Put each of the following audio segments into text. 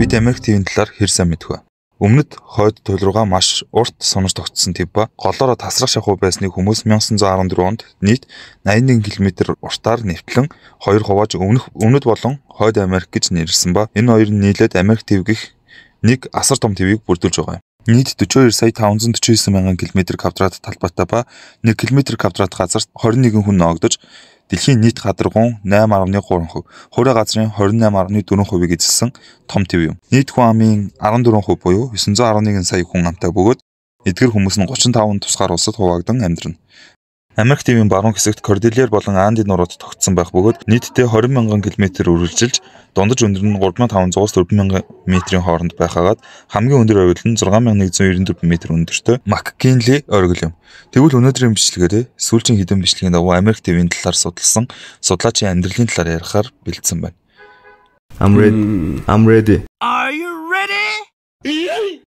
Бид Америк ТV-ийн талаар хэр сайн мэдэх вэ? Өмнөд хойд туйл руугаа маш урт сунаж тогтсон төв ба голоороо тасрах шахуу байсныг хүмүүс 1914 онд нийт 81 км уртаар нэвтлэн хоёр хувааж өмнөх өмнөд болон хойд Америк гэж нэрлсэн ба энэ хоёр нь нийлээд Америк ТV гэх нэг асар том ТV-г бүрдүүлж байгаа юм. Нийт 42 сая 549 мянган км квадрат талбайтай ба 1 км квадрат газарт 21 хүн ноогдож дэлхийн нийт гадаргуун 8.3%, хуурай газрын 28.4%-ийг эзэлсэн том төв юм. Нийт хүн амын 14% буюу 911 сая хүн амтай бөгөөд эдгэр хүмүүс нь 35 тусгаар улсад хуваагдан амьдрна. Америк ТV-ийн баруун хэсэгт Кордильер болон Анди нурууд тогтсон байх бөгөөд нийтдээ 20 мянган км үргэлжилж дундаж өндөр нь 3500-аас 4000 м-ийн хооронд байхагаад хамгийн өндөр оргил нь 6194 м өндөртэй Маккинли оргил юм. Тэгвэл өнөөдрийн бичлэгээр сүүлчийн хідэн бичлэгийн дагуу Америк ТV-ийн талаар судалсан судлаачийн амьдралын талаар ярихаар бэлдсэн байна. I'm ready. I'm ready. Are you ready?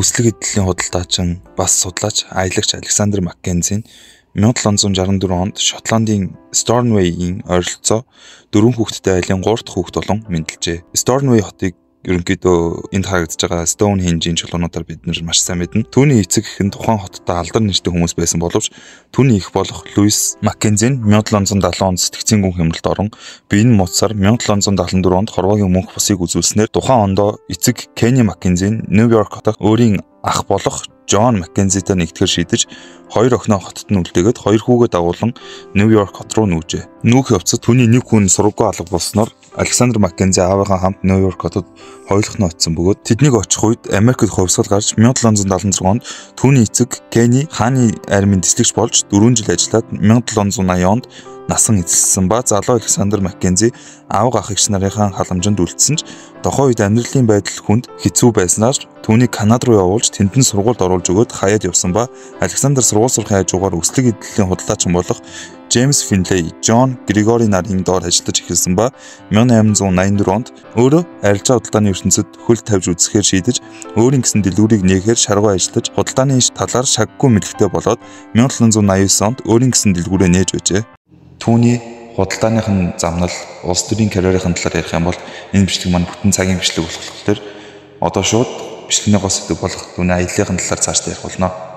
Хүслэг эдлийн худалдаачин бас судлаач аялагч Александр Маккензи 1764 онд Шотландын Stornoway-ийн ойролцоо дөрвөн хүүхэдтэй айлын 3 дахь хүүхэд болон мэндэлжээ. Stornoway хотыг ерөнхийдөө энд харагдаж байгаа Stonehenge-ийн чулуунуудаар бид нар маш сайн мэднэ. Түүний эцэг нь тухайн хоттой алдар нэртэй хүмүүс байсан боловч түүний их болох Луис Маккензи нь 1770 онд сэтгцийн гүн хямралд орон биеийн муцаар 1774 онд хорвоогийн мөнх бусыг үзүүлснээр тухайн ондоо эцэг Кенни Маккензи нь Нью-Йорк хотод өөрийн ах болох Джон Маккензитэй нэгтгэр шийдэж хоёр охиноо хотод нь үлдээгээд хоёр хүүгээ дагуулan Нью-Йорк хот руу нүүжээ. Нүүх явцад түүний нэг хүн сургуу алга болсноор Александр Маккензи аавынхаа хамт Нью-Йорк хотод хоёулах нь очсон бөгөөд тэднийг очих үед Америкт хувьсгал гарч 1776 онд түүний эцэг Кенни хааны армийн дислэгч болж 4 жил ажиллаад 1780 онд насан эзэлсэн ба залуу Александр Маккензи аав ах эгч нарынхаа халамжинд үлдсэн ч тохоо үед амьдралын байдал хүнд хэцүү байснаар түүнийг Канада руу явуулж тэнд нь сургуульд оруулж өгөөд хаяад явсан ба Александр сурахын хажуугаар үслэг эдлийн худалдаачин болох Джеймс Финлей, Джон Григори нарын доор ажиллаж эхэлсэн ба 1884 онд өөрөө арилжаа худалдааны ертөнцид хөл тавьж үзэхээр шийдэж өөрийн гэсэн дэлгүүрийг нээхээр шаргуу ажиллаж худалдааны талаар шаггүй мэдлэгтэй болоод 1789 онд өөрийн гэсэн дэлгүүрээ нээж байжээ. Түүний худалдааных нь замнал улс төрийн карьерийн талаар ярих юм бол энэ бичлэг маань бүтэн цагийн бичлэг болох болохоор одоо шууд бичлэгийн гол сэдв болох түүний аяллахын талаар цааш ярих болно.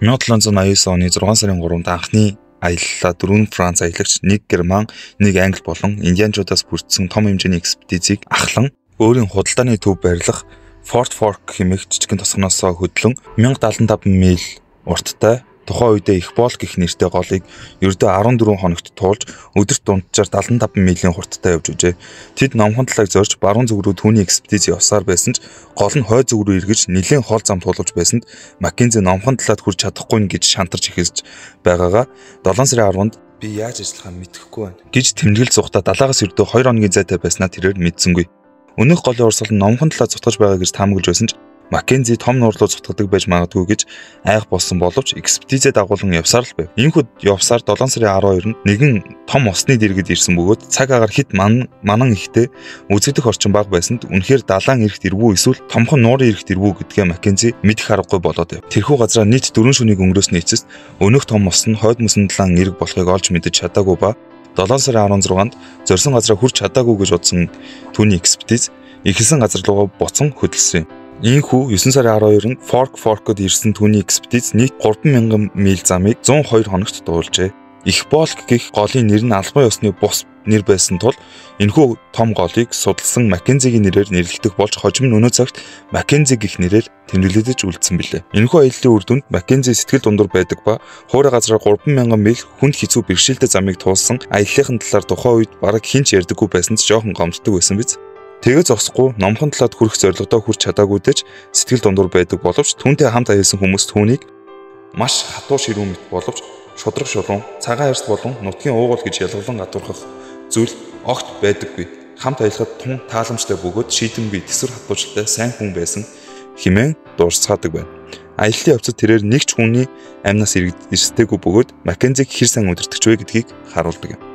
1789 оны 6 сарын 3-нд анхны аяллаа дөрвөн Франц аялагч, нэг Герман, нэг Англи болон Индианчуудаас бүрдсэн том хэмжээний экспедицийг ахлан өөрийн худалдааны төв барилах Fort Fork хэмээх жижигхэн тосгоноос хөдлөн 1075 миль урттай тухайн үедээ их боол гэх нэртэй голыг ердөө 14 хоногт туулж өдөрт дунджаар 75 милийн хурдтай явж өжээ. Тэд номхон талайг зорж баруун зүг рүү түүний экспедиц явсаар байсан ч гол нь хойд зүг рүү эргэж нэлээд хол зам тулгаж байсанд Маккензи номхон талаад хүрч чадахгүй нь гэж шантарч эхэлж байгаагаа 7 сарын 10-нд би яаж ажиллахаа мэдэхгүй байна гэж тэмдэглэл зугтаа далаагаас ердөө 2 хоногийн зайтай байснаа тэрээр мэдсэнгүй. Өнөөх голын урсгал номхон талаа зутгаж байгаа гэж таамаглаж байсан ч Маккензи том нуур руу цутгадаг байж магадгүй гэж айх болсон боловч экспедицээ дагуулan явсаар л байв. Иймхүүд явсаар 7 сарын 12-нд нэгэн том усны дэргэд ирсэн бөгөөд цаг агаар хит ман манан ихтэй үзэгдэх орчин баг байсанд үнэхээр далайн эрэгт ирвүү эсвэл томхон нуурын эрэгт ирвүү гэдгээ Маккензи мэдэх аргагүй болоод байв. Тэрхүү газараа нийт 4 шөнийг өнгөрөөсний эцэст өнөөх том ус нь хойд мөсөн талаан эрэг болохыг олж мэдэж чадаагүй ба 7 сарын 16-нд зорьсон газараа хүрч чадаагүй гэж бодсон түүний экспедиц ихэлсэн газар руу буцан хөдөлсөн юм. Ийхүү 9 сарын 12-нд Fork Fork-од ирсэн түүний экспедиц нийт 3000 миль замыг 102 хоногт дуулжээ. Их Болк гэх голын нэр нь албан ёсны бус нэр байсан тул энэхүү том голыг судалсан Маккензигийн нэрээр нэрлэгдэх болж хожим нь өнөө цагт Маккензи гэх нэрээр тэмдэглэгдэж үлдсэн билээ. Энэхүү аяллаа үр дүнд Маккензи сэтгэл дундуур байдаг ба хуурай газраар 3000 миль хүнд хэцүү бэрхшээлтэй замыг туулсан аяллахын талаар тухайн үед бараг хинч ярьдаггүй байсан ч жоохон гомддог байсан биз. Тэгээ зогсохгүй номхон талаад хүрэх зорилгодоо хүрч чадаагүйтэй ч сэтгэл дундуур байдаг боловч түүнтэй хамт аялсан хүмүүс түүнийг маш хатуу ширүүн мэт боловч шудраг шулуун, цагаан арьс болон нутгийн уугуул гэж ялгалан гадуурхах зүйл огт байдаггүй. Хамт аялахад тун тааламжтай бөгөөд шийдэн бий төсвөр хатуучлалтай сайн хүн байсан химэн дуурцаадаг байна. Аяллаа явцад тэрээр нэг ч хүний амнаас ирсдэггүй бөгөөд Маккензиг хэр сайн удирдахч вэ гэдгийг харуулдаг юм.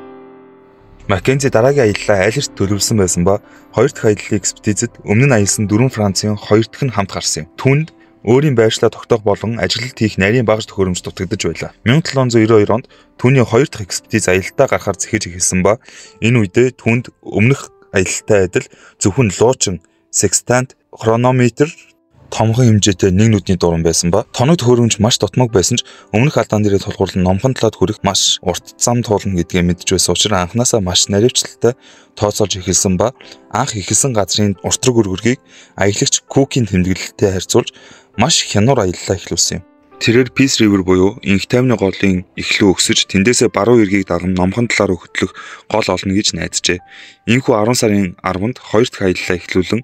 Маккензи дараагийн аяллаа аль эрт төлөвлөсөн байсан ба хоёр дахь аяллаа экспедицэд өмнө нь аялсан дөрвөн Францын хоёр дахь нь хамт гарсан юм. Түүнд өөрийн байршлаа тогтоох болон ажилд хийх нарийн багаж төхөөрөмж дутагдж байлаа. 1792 онд түүний хоёр дахь экспедиц аялалтаа гарахаар зэхэж эхэлсэн ба энэ үедээ түүнд өмнөх аялалтай адил зөвхөн луучин, секстант, хронометр томхон хэмжээтэй нэг нүдний дуран байсан ба тоног төхөөрөмж маш дутмаг байсан ч өмнөх алдаан дээрээ тулгуурлан номхон талаад хүрэх маш урт зам туулна гэдгээ мэдж байсан учраас анханасаа маш наривчлалтай тооцоолж эхэлсэн ба анх ихэлсэн газрын уртраг өргөргийг аялагч Кукийн тэмдэглэлтэй харьцуулж маш хянуур аяллаа эхлүүлсэн юм. Тэрээр Peace River буюу инх тайвны голын эхлүү өксөж тэндээсээ баруун эргийг даган номхон талаар хөтлөх гол олно гэж найджээ. Инхүү 10 сарын 10-нд хоёр дахь аяллаа эхлүүлэн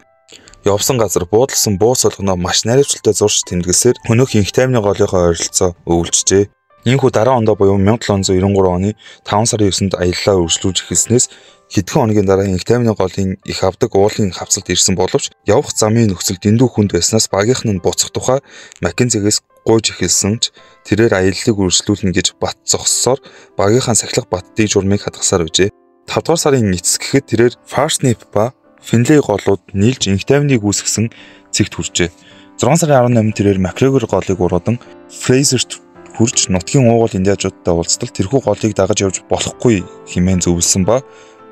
явсан газар буудалсан буус болгоноо маш наривчлалтай зурж тэмдэглэсээр хөнөөх инх таймны голынхоо ойролцоо өвлжжээ. Иймхүү дараа ондоо буюу 1793 оны 5 сарын 9-нд аяллаа үргэлжлүүлж эхэлснээс хэдхэн хоногийн дараа инх таймны голын их авдаг уулын хавцалд ирсэн боловч явах замын нөхцөл дэндүү хүнд байснаас багийнх нь буцах тухай Маккензигээс гуйж эхэлсэн ч тэрээр аяллыг үргэлжлүүлнэ гэж бат зогссоор багийнхаа сахилах баттыг журмыг хадгасаар үжээ. 5 дугаар сарын эцэс гэхэд тэрээр Farsnip ба Финлей голууд нийлж инх тайвныг үүсгэсэн цэгт хүрчээ. 6 сарын 18-нд тэрээр Макгрегор голыг уруудан Фрейзерт хүрч нутгийн уугуул индиажуудтай уулзтал тэрхүү голыг дагаж явж болохгүй хэмээн зөвлөсөн ба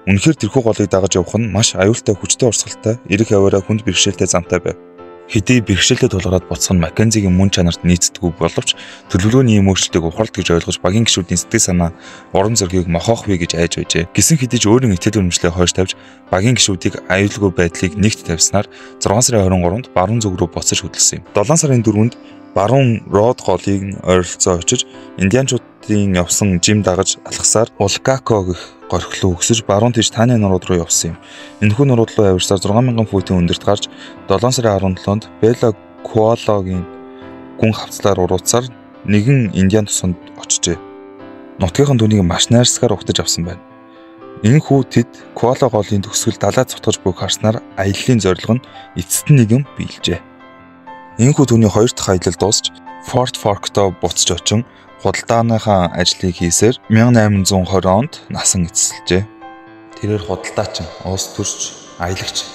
үнэхээр тэрхүү голыг дагаж явах нь маш аюултай хүчтэй урсгалтай эрэх яваараа хүнд бэрхшээлтэй замтай байв хэдий бэрхшээлтэй тулгараад буцах нь Маккензигийн мөн чанарт нийцдэггүй боловч төлөвлөгөөний ийм өөрчлөлтийг ухаалт гэж ойлгож багийн гишүүдийн сэтгэл санаа урам зоригийг мохоох вэ гэж айж байжээ. Гисэн хэдий ч өөрийн итгэл үнэмшлээ хойш тавьж багийн гишүүдийг аюулгүй байдлыг нэгт тавьснаар 6 сарын 23-нд баруун зүг рүү буцаж хөдөлсөн юм. 7 сарын 4-нд баруун род голыг ойролцоо очиж индианчуудын явсан жим дагаж алхасаар Улкако гэх горхлоо өгсөж баруун тийш тааны нурууд руу явсан юм. Энэхүү нурууд руу явсаар 6000 футын өндөрт гарч 7 сарын 17-нд Бела Куалогийн гүн хавцлаар урууцаар нэгэн индиан тусанд очжээ. Нутгийнхын түүнийг маш найрсгаар угтаж авсан байна. Энэхүү тэд Куала голын төгсгөл далай цутгаж буй харснаар аяллаа зорилго нь эцэст нь нэгэн биелжээ. Энэхүү түүний хоёр дахь аялал дуусч Fort Fork-то буцаж очин худалдааныхаа ажлыг хийсээр 1820 онд насан эцэслэжээ. Тэрээр худалдаачин, улс төрч, аялагч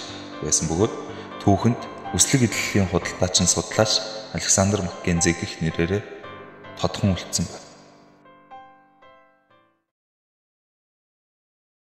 байсан бөгөөд түүхэнд өслөг эдлэлийн худалдаачин судлаач Александр Маккензи гэх нэрээрээ тодхон үлдсэн байна.